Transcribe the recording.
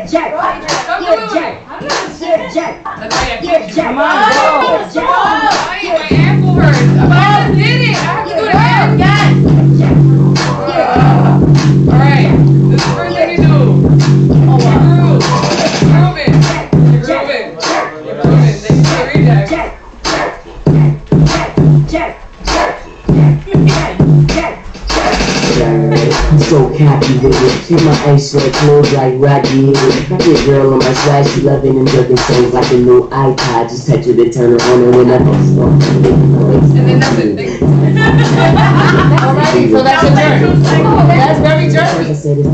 You're a jerk. Don't You're do a it. jerk. I'm not a You're a jerk. That's why I You're a kicked you. jerk. Come on, You're go. a jerk. Why? My ankle hurts. But I just did it. I have to do it again. Yes. All right. This is the first thing oh, you do. You groove. You're grooving. You're grooving. You're grooving. Then you do a reject. Jerk. Jerk. Jerk. Jerk. Jerk. So happy with it. See my ice shirt clothes like Rocky with it. Get girl on my side, she loving and ducking songs like a new iPod. Just touch it to turn her on and when I And then that's it. Thank. Alrighty, so that's your turn. Oh, that's very jerky. I said it's